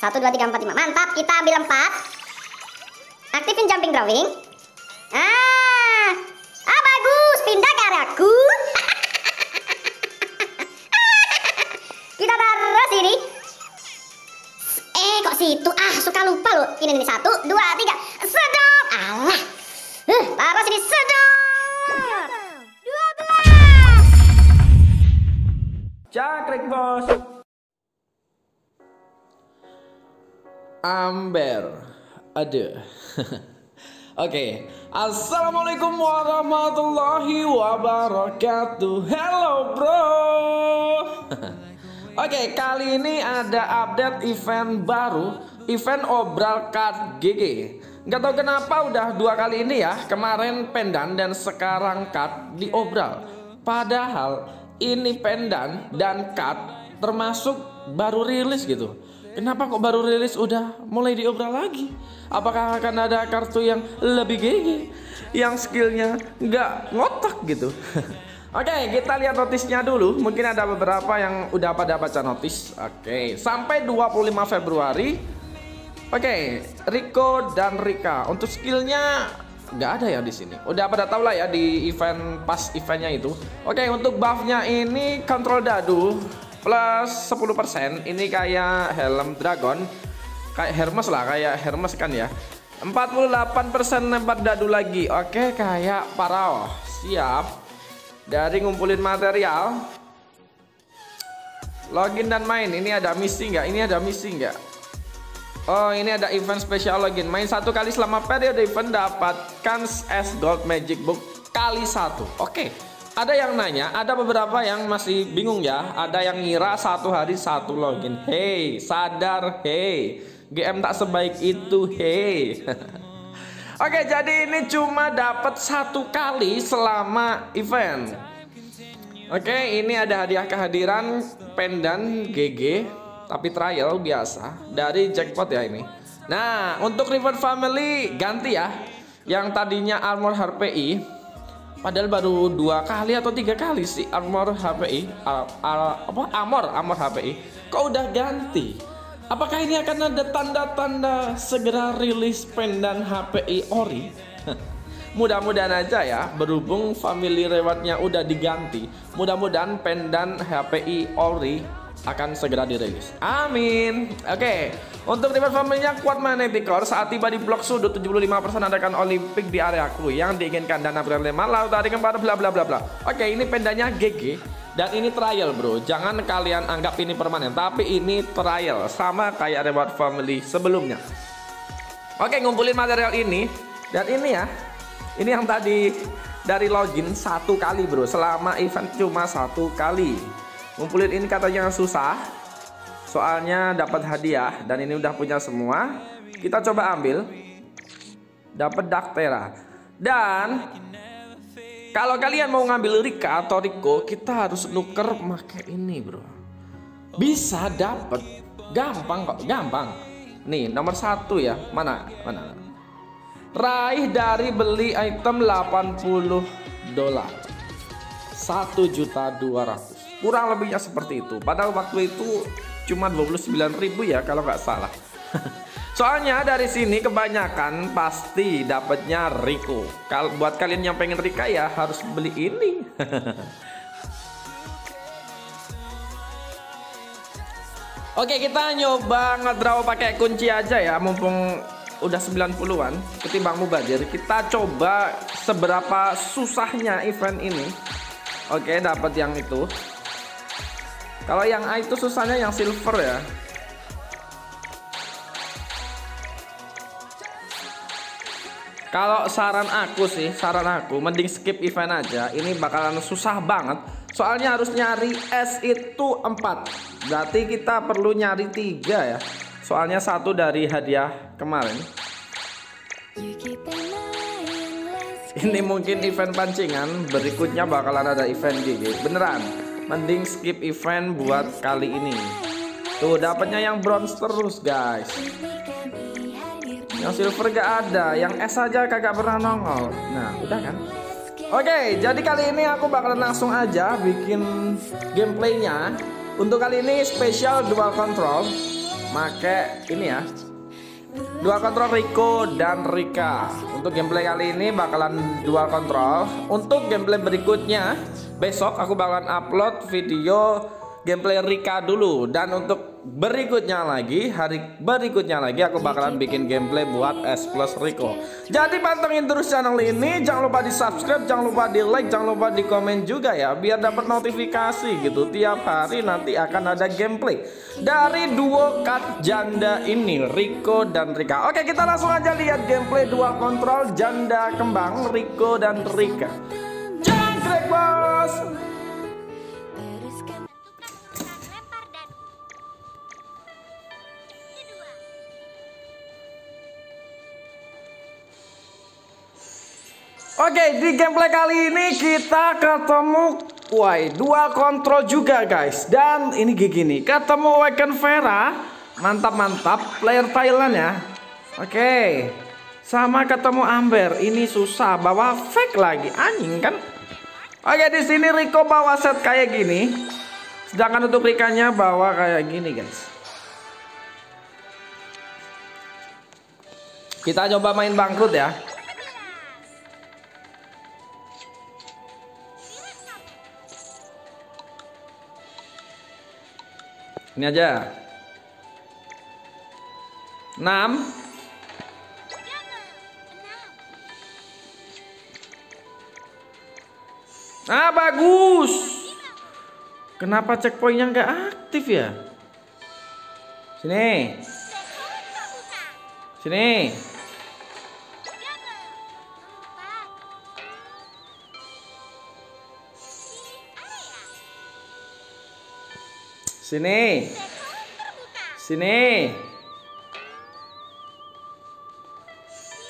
Satu, dua, tiga, empat, lima. Mantap, kita ambil empat. Aktifin jumping drawing. Ah, ah bagus. Pindah ke areaku. kita taruh sini. Eh, kok situ? Ah, suka lupa loh. Ini, ini satu, dua, tiga. Sedot. Alah. Uh, taruh sini sedot. Dua belas. Cakrik bos. Amber. Aduh. Oke, assalamualaikum warahmatullahi wabarakatuh. Hello bro. Oke, kali ini ada update event baru, event obral card GG. Gak tau kenapa udah dua kali ini ya, kemarin pendan dan sekarang card di obral. Padahal ini pendan dan card termasuk baru rilis gitu. Kenapa kok baru rilis udah mulai diobral lagi? Apakah akan ada kartu yang lebih GG? Yang skillnya nggak ngotak gitu? Oke, kita lihat notisnya dulu. Mungkin ada beberapa yang udah pada baca notis. Oke, sampai 25 Februari. Oke, Rico dan Rika. Untuk skillnya nggak ada ya di sini. Udah pada tahu lah ya di event pas eventnya itu. Oke, untuk buffnya ini kontrol dadu plus 10% ini kayak helm dragon. Kayak Hermes lah kayak Hermes kan ya. 48% nembak dadu lagi. Oke kayak Parao. Siap. Dari ngumpulin material. Login dan main ini ada misi nggak? Ini ada misi nggak? Oh ini ada event spesial login. Main satu kali selama periode event dapatkan S Gold Magic Book kali satu. Oke ada yang nanya, ada beberapa yang masih bingung ya. Ada yang ngira satu hari satu login. Hey, sadar, hey. GM tak sebaik itu, hey. Oke, jadi ini cuma dapat satu kali selama event. Oke, ini ada hadiah kehadiran pendan GG, tapi trial biasa dari jackpot ya ini. Nah, untuk River Family ganti ya. Yang tadinya armor HPI Padahal baru dua kali atau tiga kali sih armor HPI, uh, uh, apa armor armor HPI. Kok udah ganti? Apakah ini akan ada tanda-tanda segera rilis pendan HPI ori? Mudah-mudahan aja ya, berhubung family rewardnya udah diganti. Mudah-mudahan pendan HPI ori akan segera dirilis. Amin. Oke, okay. Untuk tim family-nya kuat magnetic core saat tiba di blok sudut 75% adakan olimpik di areaku yang diinginkan dan upgrade 5 lalu tadi kembar bla bla bla bla. Oke, ini pendanya GG dan ini trial bro. Jangan kalian anggap ini permanen, tapi ini trial sama kayak reward family sebelumnya. Oke, ngumpulin material ini dan ini ya. Ini yang tadi dari login satu kali bro selama event cuma satu kali ngumpulin ini katanya susah soalnya dapat hadiah dan ini udah punya semua. Kita coba ambil. Dapat Daktera dan kalau kalian mau ngambil Rika atau Riko kita harus nuker pakai ini bro. Bisa dapat gampang kok. Gampang. Nih nomor satu ya. Mana? Mana? Raih dari beli item 80 dolar. Satu juta dua ratus. Kurang lebihnya seperti itu. Padahal waktu itu cuma 29.000 ya kalau nggak salah. Soalnya dari sini kebanyakan pasti dapatnya Rico. Kalau buat kalian yang pengen Rika ya harus beli ini. Oke kita nyoba ngedraw pakai kunci aja ya mumpung udah 90-an ketimbang mubazir. Kita coba seberapa susahnya event ini. Oke dapat yang itu kalau yang A itu susahnya yang silver ya. Kalau saran aku sih, saran aku mending skip event aja. Ini bakalan susah banget. Soalnya harus nyari S itu 4. Berarti kita perlu nyari 3 ya. Soalnya satu dari hadiah kemarin. Ini mungkin event pancingan, berikutnya bakalan ada event gigi. Beneran mending skip event buat kali ini. Tuh dapatnya yang bronze terus guys. Yang silver gak ada yang S aja kagak pernah nongol. Nah udah kan? Oke, jadi kali ini aku bakalan langsung aja bikin gameplaynya. Untuk kali ini spesial dual control. make ini ya Dual kontrol Rico dan Rika. Untuk gameplay kali ini bakalan dual kontrol Untuk gameplay berikutnya Besok aku bakalan upload video gameplay Rika dulu. Dan untuk berikutnya lagi hari berikutnya lagi aku bakalan bikin gameplay buat S plus Rico. Jadi pantengin terus channel ini jangan lupa di subscribe jangan lupa di like jangan lupa di komen juga ya biar dapat notifikasi gitu tiap hari nanti akan ada gameplay dari duo cut janda ini Rico dan Rika. Oke kita langsung aja lihat gameplay dua kontrol janda kembang Rico dan Rika. Jangkrik bos Oke, di gameplay kali ini kita ketemu Woi, dua kontrol juga guys. Dan ini gini, ketemu Waken Vera. Mantap-mantap, player Thailand ya. Oke. Sama ketemu Amber, ini susah Bawa fake lagi, anjing kan? Oke, di sini Rico bawa set kayak gini. Sedangkan untuk Rikanya bawa kayak gini guys. Kita coba main bangkrut ya Ini aja. 6 Ah bagus. Kenapa checkpointnya nggak aktif ya? Sini. Sini Sini. Sini.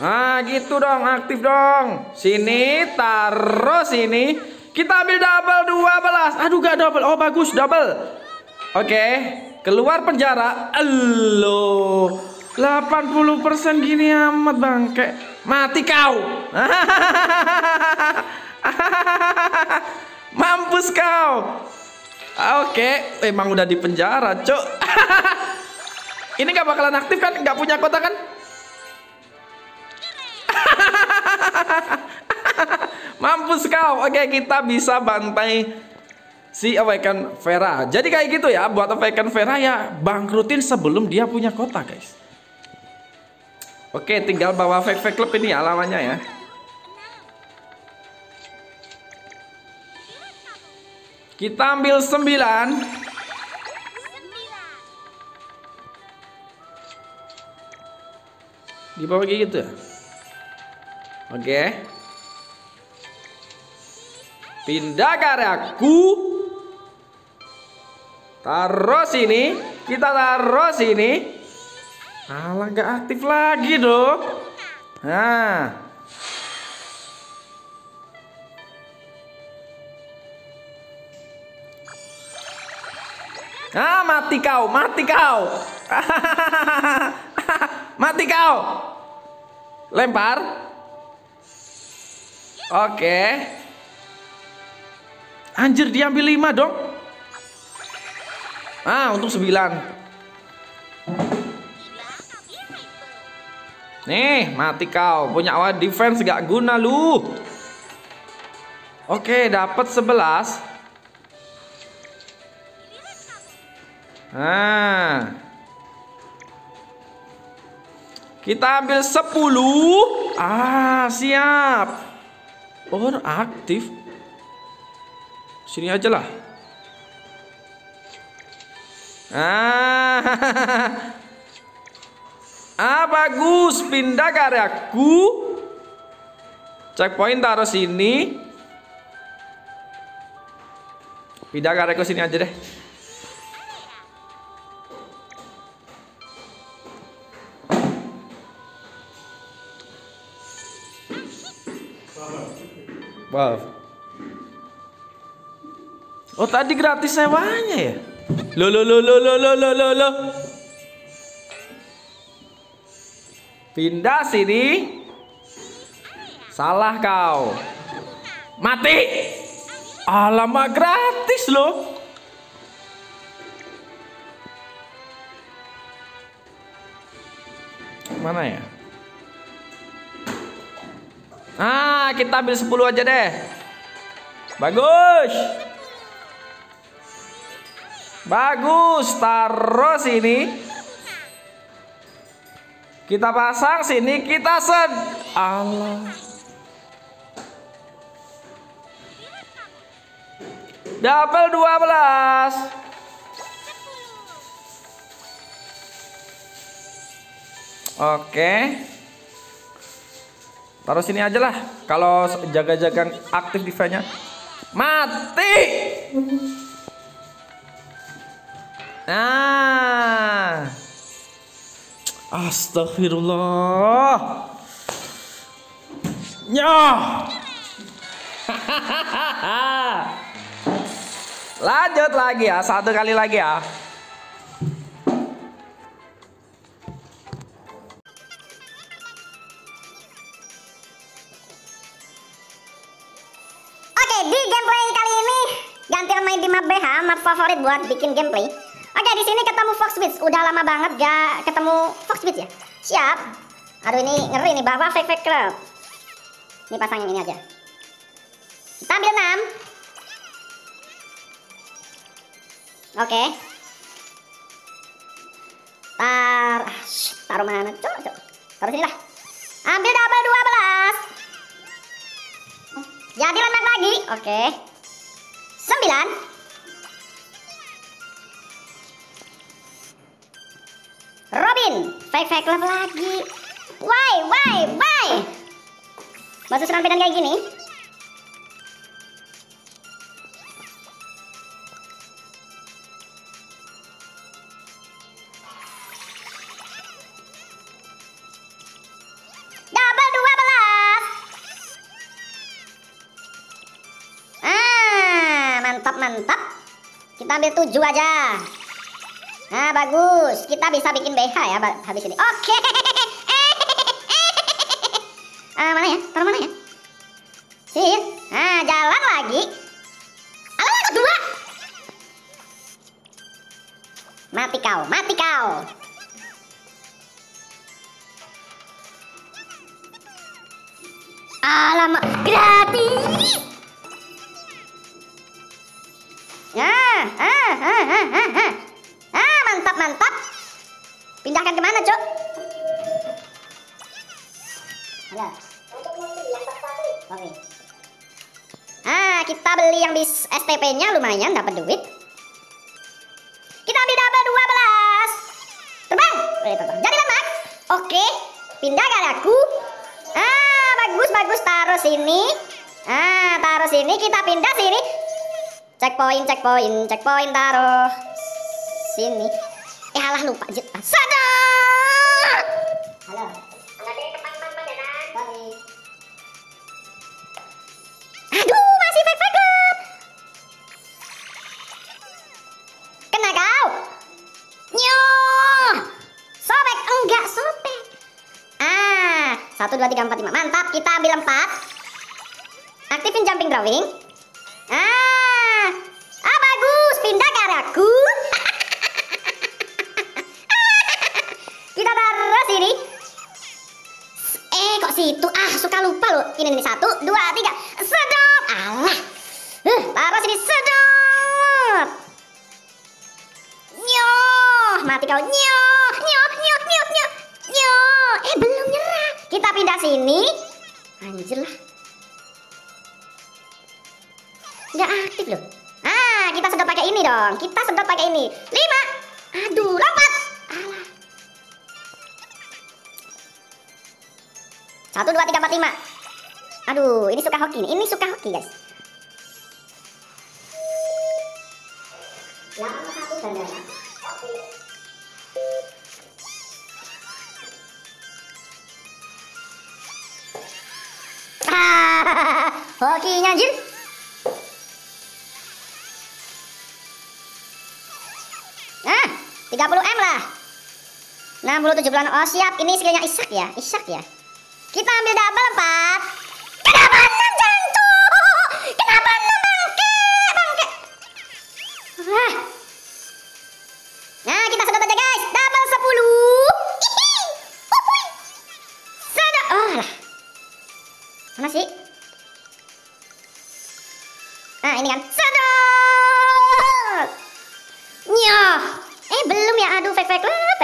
Ah, gitu dong, aktif dong. Sini, taruh sini. Kita ambil double 12. Aduh, gak double. Oh, bagus, double. Oke, keluar penjara. Elo. 80% gini amat bangke. Mati kau. Mampus kau. Oke, emang udah di penjara, cok. Ini nggak bakalan aktif kan? Nggak punya kota kan? Mampus kau. Oke, kita bisa bantai si Awaken Vera. Jadi kayak gitu ya, buat Awaken Vera ya bangkrutin sebelum dia punya kota, guys. Oke, tinggal bawa fake-fake club ini alamannya ya. Kita ambil 9 Di bawah kayak gitu. Oke. Pindah karyaku Taruh sini. Kita taruh sini. Alah nggak aktif lagi dong Nah Ah, mati kau, mati kau. mati kau. Lempar. Oke. Anjir diambil lima dong. Ah, untuk sembilan. Nih, mati kau. Punya awal defense gak guna lu. Oke, dapat sebelas. Nah. Kita ambil 10. Ah, siap. Oh, aktif. Sini aja lah. Ah. ah, bagus. Pindah ke areaku. Checkpoint taruh sini. Pindah ke areaku sini aja deh. Wow. Oh tadi gratis sewanya ya? Lo lo lo lo lo lo lo lo lo. Pindah sini. Salah kau. Mati. Alamak gratis loh. Mana ya? Ah, kita ambil 10 aja deh. Bagus. Bagus, taruh sini. Kita pasang sini, kita set. Allah. Double 12. Oke. Taruh sini aja lah. Kalau jaga-jaga aktif defense-nya. Mati. Nah. Astagfirullah. Nyoh. Lanjut lagi ya, satu kali lagi ya. Di gameplay kali ini gantian main di map BH, map favorit buat bikin gameplay. Oke, di sini ketemu Foxbits. Udah lama banget gak ketemu Foxbits ya. Siap. Aduh ini ngeri nih bawa fake fake club. Ini pasangin ini aja. Kita ambil 6. Oke. Tar, ah, taruh mana? Coba. Taruh sini lah. Ambil double 12. Jadi lemak lagi. Oke. 9. Robin, fake fake love lagi. Why, why, why? Masuk serampitan kayak gini. Mantap. Kita ambil 7 aja. Nah, bagus. Kita bisa bikin BH ya habis ini. Oke. Ah, mana ya? Taruh mana ya? Sini. Nah, jalan lagi. Alah, kedua. Mati kau, mati kau. Alamak, gratis. Ah, ah, ah, ah, ah, ah. Mantap, mantap. Pindahkan ke mana, Cok? Oke. Ah, kita beli yang bis STP-nya lumayan dapat duit. Kita ambil double 12. Terbang. Boleh terbang. Jadi lemak. Oke. Pindah aku. Ah, bagus bagus taruh sini. Ah, taruh sini kita pindah sini. Checkpoint, checkpoint, checkpoint taruh sini. Eh alah lupa jet. Sadar. Halo. Sorry. Aduh, masih fake fake club. Kena kau. Nyoh. Sobek enggak sobek. Ah, satu dua tiga empat lima. Mantap, kita ambil empat. Aktifin jumping drawing. Loh. Ini satu, dua, tiga. Sedot. Alah. Uh, taruh sini sedot. Nyoh, mati kau. Nyoh, nyoh, nyoh, nyoh, nyoh. Nyoh. Eh belum nyerah. Kita pindah sini. Anjir lah. Nggak aktif loh. Ah, kita sedot pakai ini dong. Kita sedot pakai ini. Lima. Aduh, lompat. Alah. Satu, dua, tiga, empat, lima. Aduh, ini suka hoki nih. Ini suka hoki, guys. Hokinya anjir. Nah, 30 M lah. 60 70 Oh, siap. Ini skillnya Isak ya. Isak ya. Kita ambil double 4.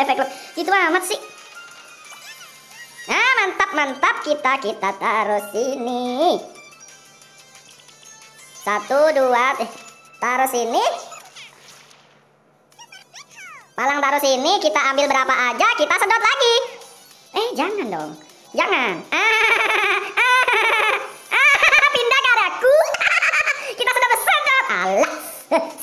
Backlog. Gitu amat sih. Nah, mantap, mantap. Kita kita taruh sini. Satu, dua, eh, taruh sini. Palang taruh sini, kita ambil berapa aja, kita sedot lagi. Eh, jangan dong. Jangan. Ah, pindah ke arahku. kita sedot sedot. Alah.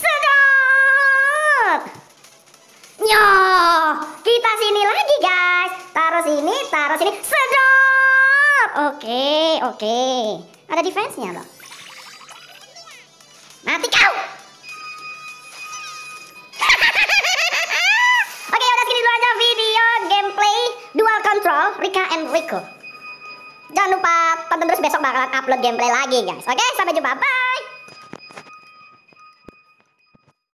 sini, taruh sini, sedot. Oke, oke. Ada defense-nya loh. Mati kau. Oke, udah segini dulu aja video gameplay dual control Rika and Rico. Jangan lupa tonton terus besok bakalan upload gameplay lagi guys. Oke, sampai jumpa. Bye.